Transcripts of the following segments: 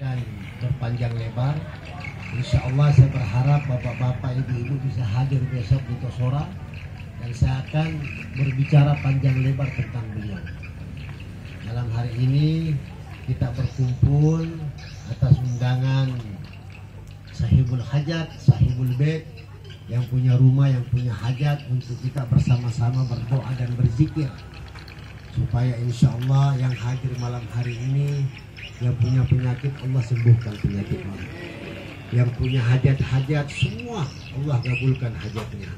dan berpanjang lebar. Insya Allah saya berharap bapak-bapak ibu-ibu bisa hadir besok di Tosora dan saya akan berbicara panjang lebar tentang beliau. Dalam hari ini kita berkumpul atas undangan sahibul hajat, sahibul bed yang punya rumah, yang punya hajat untuk kita bersama-sama berdoa dan berzikir supaya insya Allah yang hadir malam hari ini yang punya penyakit Allah sembuhkan penyakit orang. yang punya hajat-hajat semua Allah gabulkan hajatnya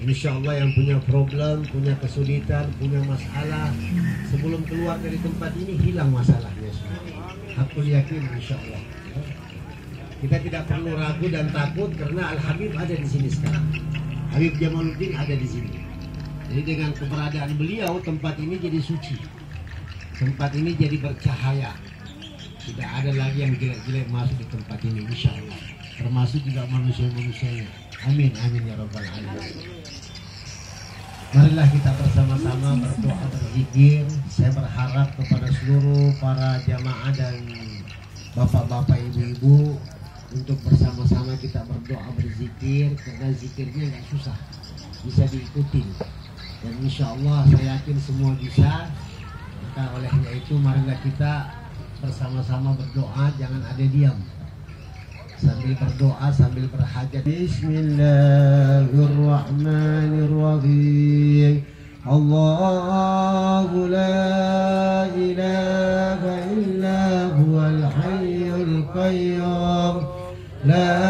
Insya Allah yang punya problem, punya kesulitan, punya masalah Sebelum keluar dari tempat ini hilang masalahnya semua Aku yakin insya Allah Kita tidak perlu ragu dan takut karena Al-Habib ada di sini sekarang Habib Jamaluddin ada di sini Jadi dengan keberadaan beliau tempat ini jadi suci Tempat ini jadi bercahaya tidak ada lagi yang jelek-jelek masuk di tempat ini insya Allah termasuk juga manusia-manusianya amin amin ya rabbal alamin Marilah kita bersama-sama berdoa berzikir. Saya berharap kepada seluruh para jamaah dan bapak-bapak, ibu-ibu untuk bersama-sama kita berdoa berzikir karena zikirnya nggak susah, bisa diikuti. Dan insya Allah saya yakin semua bisa. Maka olehnya itu marilah kita bersama-sama berdoa jangan ada diam sambil berdoa sambil berhajat Bismillahirrahmanirrahim Allahu la ilaha illa huwal hayyul qayyum la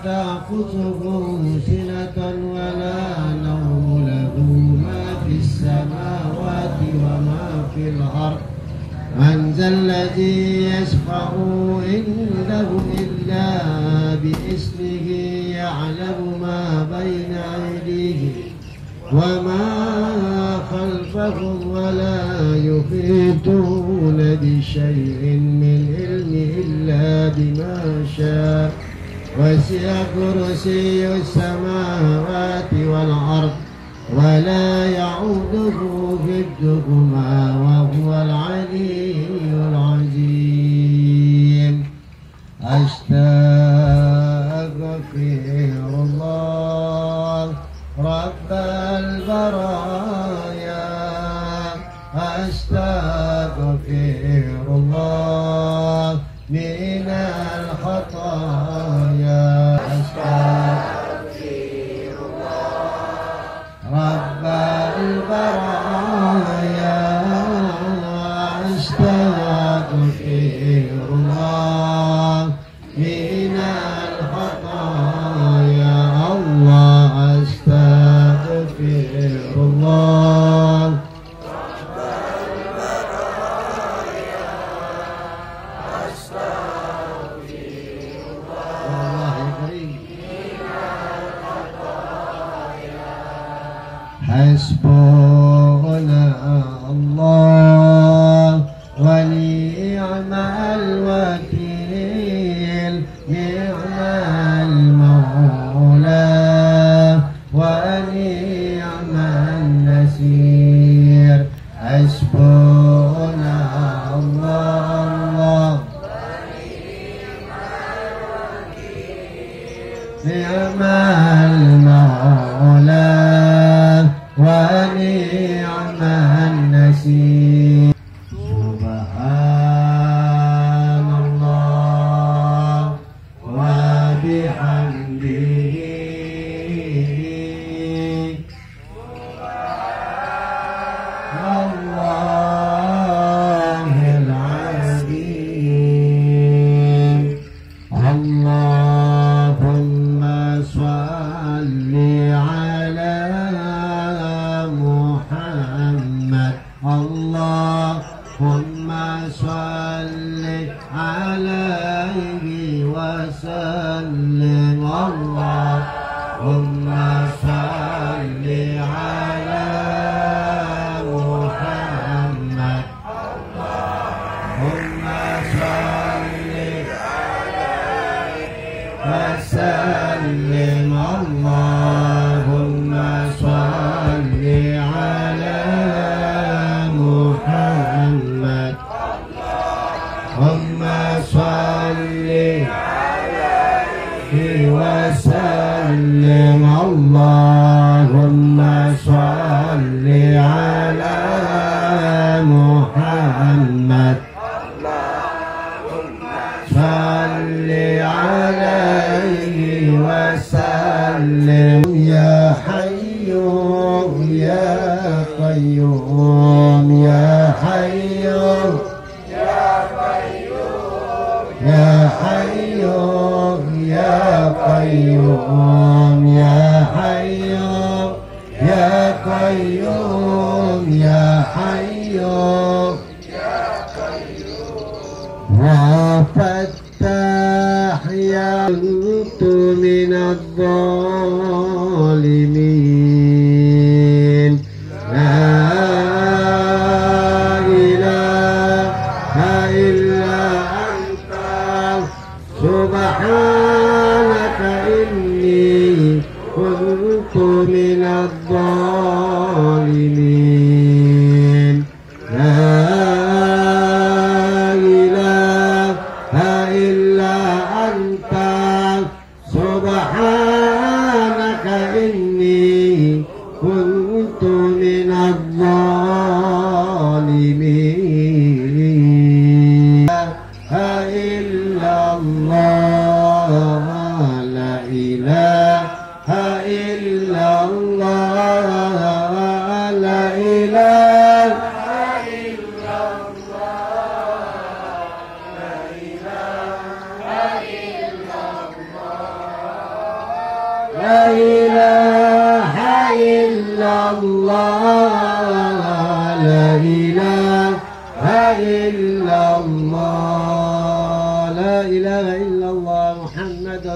ta'khudhuhu sinatan wa la lahu ma fis samawati wa ma fil ardh من ذا الذي يشفع عنده إلا بإسمه يعلم ما بين أيديهم وما خلفهم ولا يحيطون بشيء من علم إلا بما شاء وسع كرسي السماوات والأرض ولا يعوده جدهما وهو العلي العظيم أشتاق as for أيها النسيم Allah. يا قيوم يا حي يا قيوم يا حي يا قيوم يا فتاح يا من الضال Oh.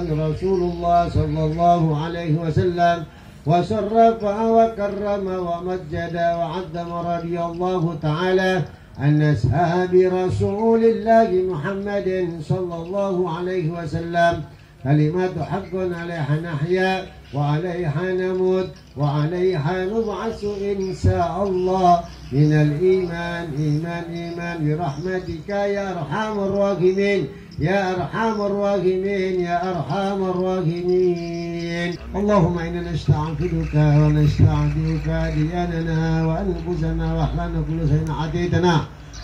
رسول الله صلى الله عليه وسلم وشرف وكرم ومجد وعظم رضي الله تعالى أن أصحاب رسول الله محمد صلى الله عليه وسلم كلمات حق عليها نحيا وعليها نموت وعليها نبعث إن شاء الله من الإيمان إيمان إيمان برحمتك يا أرحم الراحمين يا أرحام الراحمين يا أرحام الراحمين اللهم إنا نستعبدك ونستعبدك دياننا وأنفسنا وأحلنا كل شيء عديدنا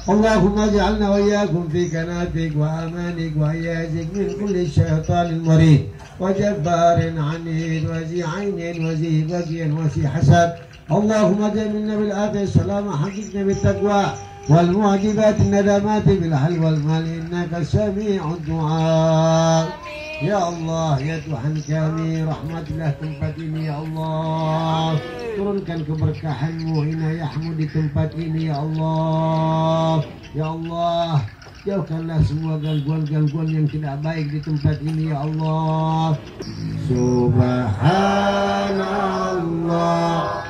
اللهم اجعلنا وإياكم في كنافك وأمانك وإياسك من كل شيطان مريض وجبار عنيد وذي عين وذي بقي وذي حسد اللهم جنبنا بالآثم السلام حققنا بالتقوى والمعجبات الندامات بالحل والمال إنك سميع الدعاء يا الله يا Tuhan kami rahmatlah tempat ini ya Allah turunkan keberkahanmu inayahmu di tempat ini ya Allah ya Allah jauhkanlah semua gangguan-gangguan yang tidak baik di tempat ini ya Allah subhanallah